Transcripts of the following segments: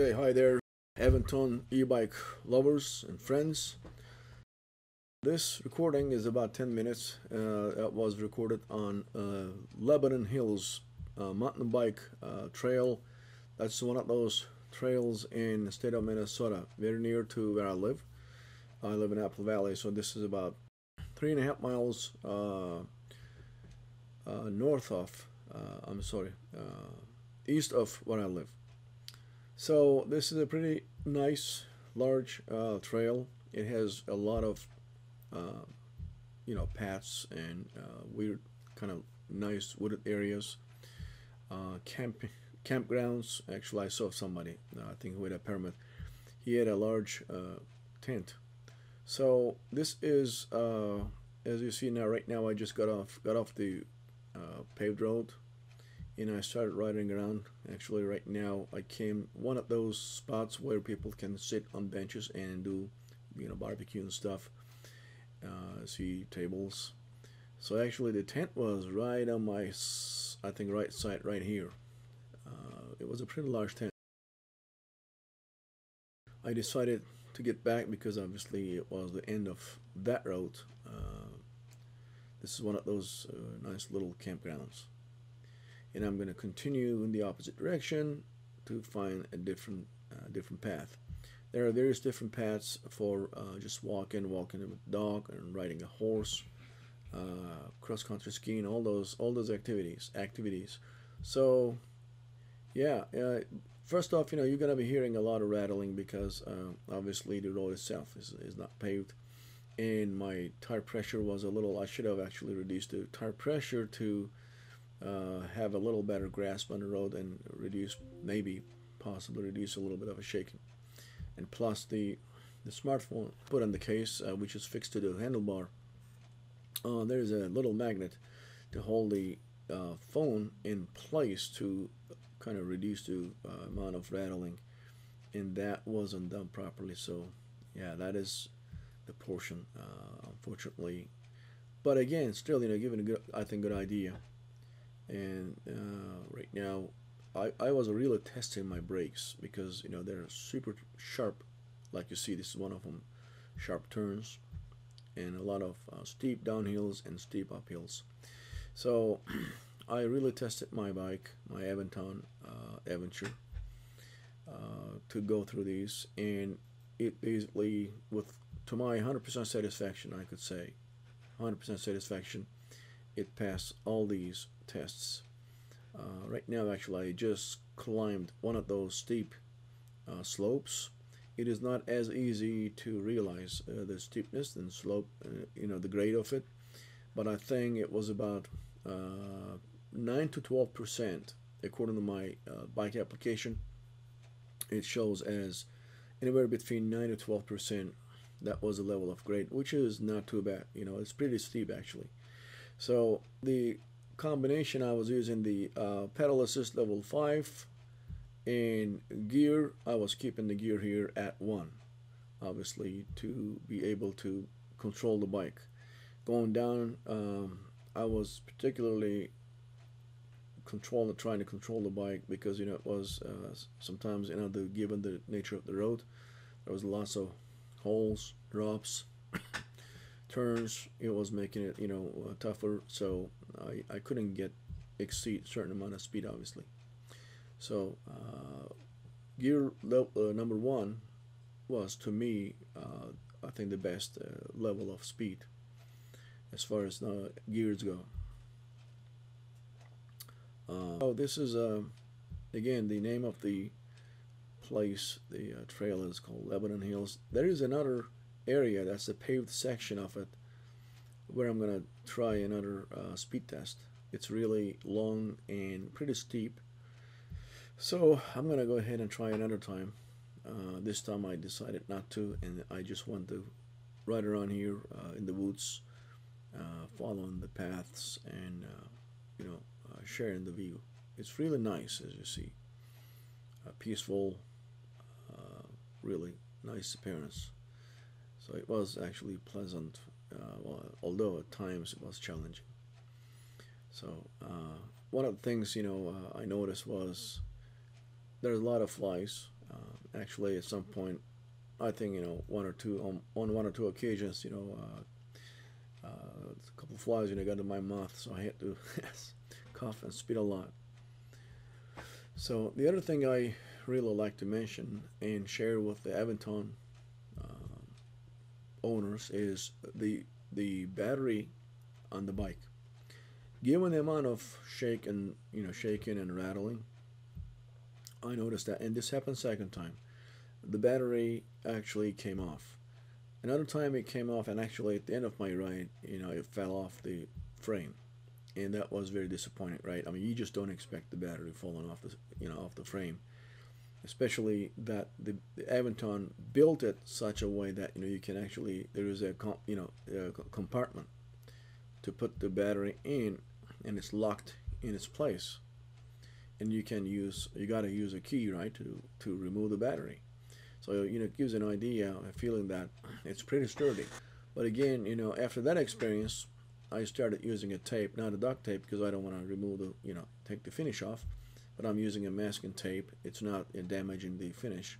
Okay, hi there, Aventon e-bike lovers and friends. This recording is about 10 minutes. Uh, it was recorded on uh, Lebanon Hills uh, mountain bike uh, trail. That's one of those trails in the state of Minnesota, very near to where I live. I live in Apple Valley, so this is about three and a half miles uh, uh, north of, I'm sorry, east of where I live. So this is a pretty nice large uh, trail. It has a lot of uh, you know paths and uh, weird kind of nice wooded areas. Uh, camp campgrounds. Actually, I saw somebody. Uh, I think with a permit. He had a large uh, tent. So this is as you see now. Right now, I just got off got off the paved road and I started riding around. Actually, right now I came one of those spots where people can sit on benches and do, you know, barbecue and stuff. Uh, see tables. So actually, the tent was right on my, I think, right side right here. Uh, it was a pretty large tent. I decided to get back because obviously it was the end of that road. Uh, this is one of those uh, nice little campgrounds and I'm going to continue in the opposite direction to find a different uh, different path. There are various different paths for uh, just walking, walking with a dog, and riding a horse, uh, cross country skiing, all those all those activities activities. So, yeah. First off, you know you're gonna be hearing a lot of rattling because uh, obviously the road itself is is not paved, and my tire pressure was a little. I should have actually reduced the tire pressure to uh, have a little better grasp on the road and reduce, maybe, possibly reduce a little bit of a shaking. And plus the the smartphone put on the case, uh, which is fixed to the handlebar, uh, there's a little magnet to hold the uh, phone in place to kind of reduce the uh, amount of rattling. And that wasn't done properly. So, yeah, that is the portion, unfortunately. But again, still, you know, given a good, I think, good idea and uh, right now I, I was really testing my brakes because you know they're super sharp. Like you see this is one of them sharp turns and a lot of uh, steep downhills and steep uphills. So I really tested my bike my Aventon uh, Aventure uh, to go through these. And it basically with to my 100% satisfaction I could say 100% satisfaction it passed all these tests. Uh, right now, actually, I just climbed one of those steep uh, slopes. It is not as easy to realize uh, the steepness and slope, uh, you know, the grade of it, but I think it was about uh, 9 to 12 percent according to my uh, bike application. It shows as anywhere between 9 to 12 percent. That was the level of grade, which is not too bad. You know, it's pretty steep actually. So the combination I was using the uh, pedal assist level 5 and gear. I was keeping the gear here at 1 obviously to be able to control the bike. Going down um, I was particularly controlling trying to control the bike because you know it was uh, sometimes you know the given the nature of the road there was lots of holes drops turns. It was making it you know uh, tougher. So I, I couldn't get exceed certain amount of speed obviously. So uh, gear level, uh, number one was to me uh, I think the best uh, level of speed as far as uh, gears go. Oh this is again the name of the place the trail is called Lebanon Hills. There is another area that's the paved section of it where I'm gonna try another uh, speed test. It's really long and pretty steep. So I'm gonna go ahead and try another time. Uh, this time I decided not to and I just want to ride around here uh, in the woods uh, following the paths and uh, you know uh, sharing the view. It's really nice as you see. A peaceful really nice appearance. So it was actually pleasant, uh, well, although at times it was challenging. So uh, one of the things you know uh, I noticed was there's a lot of flies. Uh, actually at some point I think you know one or two on, on one or two occasions you know uh, uh, a couple of flies you know got in my mouth so I had to cough and spit a lot so the other thing I really like to mention and share with the Aventon uh, owners is the the battery on the bike. Given the amount of shake and you know shaking and rattling I noticed that and this happened second time the battery actually came off. Another time it came off and actually at the end of my ride you know it fell off the frame. And that was very disappointing right? I mean you just don't expect the battery falling off the you know off the frame especially that the, the Aventon built it such a way that you know you can actually there is a you know a compartment to put the battery in and it's locked in its place. And you can use you got to use a key right to to remove the battery. So you know it gives an idea a feeling that it's pretty sturdy. But again you know after that experience I started using a tape not a duct tape because I don't want to remove the you know take the finish off but I'm using a masking tape. It's not damaging the finish.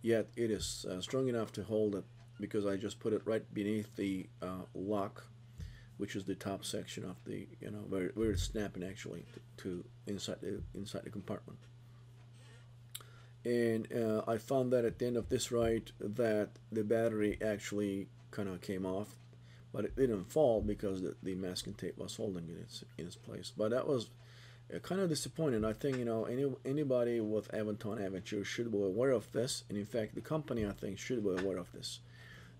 Yet it is uh, strong enough to hold it because I just put it right beneath the uh, lock which is the top section of the you know where, where it's snapping actually to, to inside the inside the compartment. And uh, I found that at the end of this ride that the battery actually kind of came off but it didn't fall because the, the masking tape was holding it its, in its place. But that was kind of disappointing I think you know any anybody with Aventon Aventure should be aware of this and in fact the company I think should be aware of this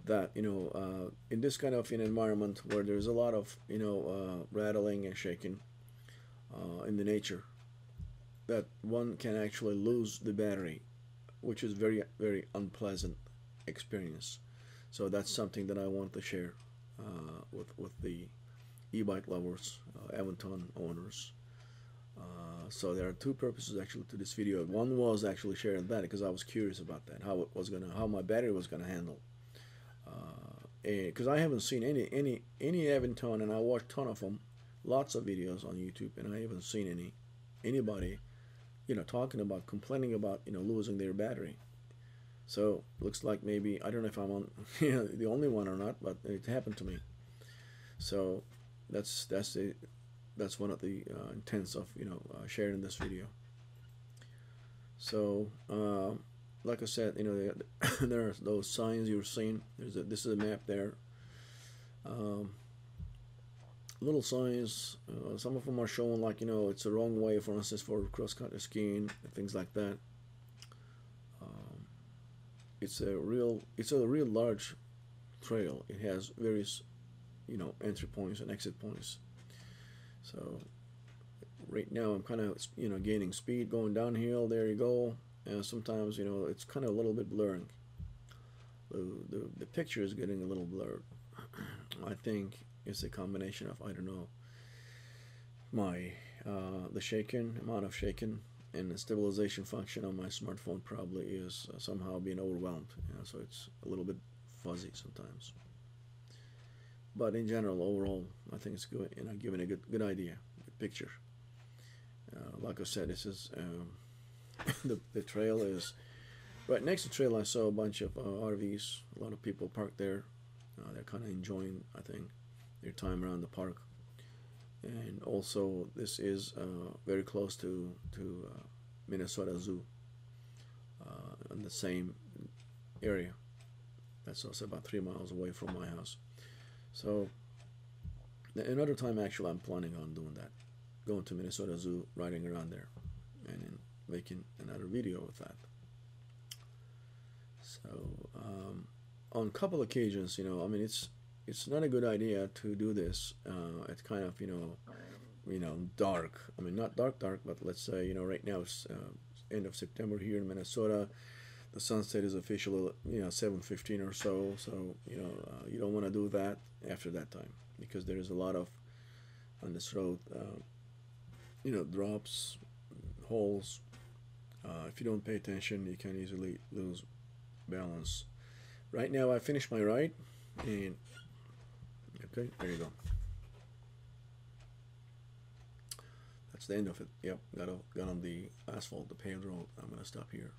that you know uh, in this kind of an environment where there's a lot of you know uh, rattling and shaking uh, in the nature that one can actually lose the battery which is very very unpleasant experience. So that's something that I want to share uh, with with the e-bike lovers Aventon owners. uh, so there are two purposes actually to this video one was actually sharing that because I was curious about that how it was gonna how my battery was gonna handle because uh, I haven't seen any any any Aventon, and I watched ton of them, lots of videos on YouTube, and I haven't seen any anybody, you know, talking about complaining about you know losing their battery. So looks like maybe I don't know if I'm on the only one or not, but it happened to me. So that's that's the that's one of the uh, intents of you know uh, sharing this video. So. Uh, like I said, you know, there are those signs you're seeing. There's a, this is a map there. Um, little signs. Uh, some of them are showing like you know it's the wrong way, for instance, for cross-country skiing and things like that. Um, it's a real, it's a real large trail. It has various, you know, entry points and exit points. So right now I'm kind of you know gaining speed going downhill. There you go. And sometimes you know it's kind of a little bit blurring. The, the, the picture is getting a little blurred. I think it's a combination of I don't know my uh, the shaking amount of shaking and the stabilization function on my smartphone probably is somehow being overwhelmed. Know, so it's a little bit fuzzy sometimes but in general overall I think it's good you know giving a good good idea good picture. Uh, like I said this is um, the, the trail is right next to the trail I saw a bunch of uh, RVs a lot of people parked there. Uh, they're kind of enjoying I think their time around the park. And also this is uh, very close to to uh, Minnesota Zoo uh, in the same area. That's also about three miles away from my house so another time actually I'm planning on doing that going to Minnesota Zoo riding around there and making another video with that. So um, on a couple occasions, you know, I mean, it's it's not a good idea to do this uh, kind of you know, you know, dark. I mean, not dark, dark, but let's say you know, right now it's uh, end of September here in Minnesota. The sunset is officially you know 7:15 or so. So you know, uh, you don't want to do that after that time because there is a lot of on this road, uh, you know, drops, holes, uh, if you don't pay attention, you can easily lose balance. Right now, I finished my ride, and okay, there you go. That's the end of it. Yep, got, got on the asphalt, the paved road. I'm gonna stop here.